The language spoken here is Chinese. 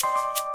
you